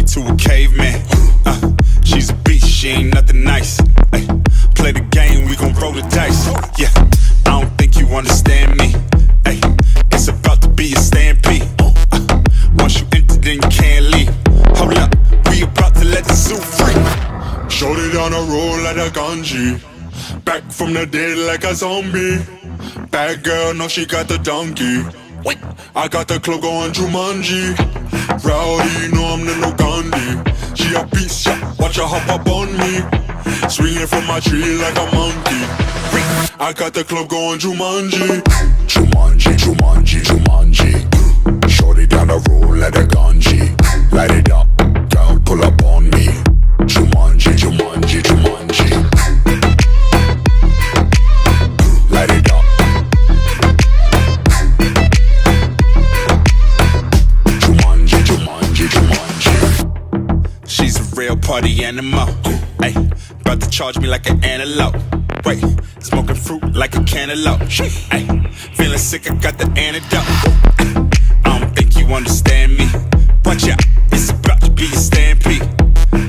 me to a caveman. Uh, she's a beast, she ain't nothing nice. Ay, play the game, we gon' roll the dice. Yeah, I don't think you understand me. Ay, it's about to be a stampede. Uh, once you enter, then you can't leave. Hold up, we about to let the zoo free. Shorty down a roll like a ganji. Back from the dead like a zombie. Bad girl, know she got the donkey. Wait, I got the club going Jumanji. Rowdy, know I'm the no Gandhi. She a beast, yeah, watch her hop up on me. Swinging from my tree like a monkey. I got the club going Jumanji. Jumanji, Jumanji, Jumanji. Shorty down the road She's a real party animal. Ay, about to charge me like an antelope. Wait, smoking fruit like a cantaloupe. Ay, feeling sick, I got the antidote. Ay, I don't think you understand me. Watch out, it's about to be a stampede.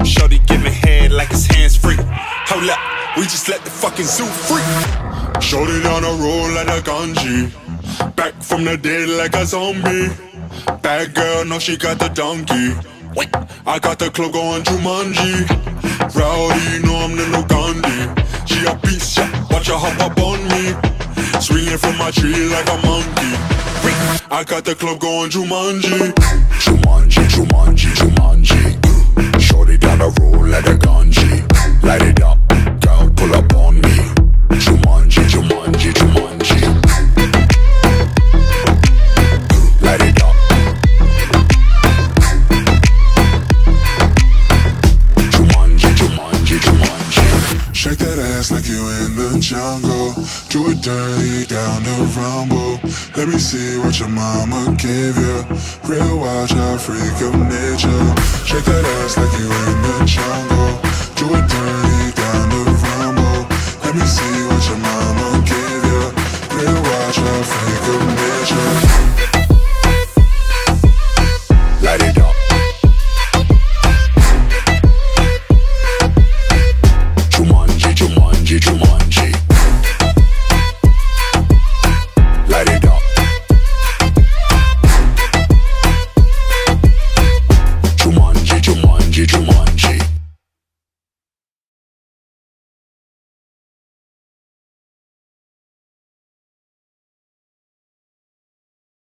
Shorty giving head like his hands free. Hold up, we just let the fucking zoo free. Shorty down a roll like a ganji. Back from the dead like a zombie. Bad girl, know she got the donkey. I got the club going Jumanji. Rowdy, know I'm the no Gandhi. She a beast, yeah, watch her hop up on me. Swinging from my tree like a monkey. I got the club going. Jumanji, Jumanji, Ass like you in the jungle. Do it dirty down the rumble. Let me see what your mama gave you. Real wild child, freak of nature. Shake that ass like you in the jungle. Do it dirty down the rumble. Let me see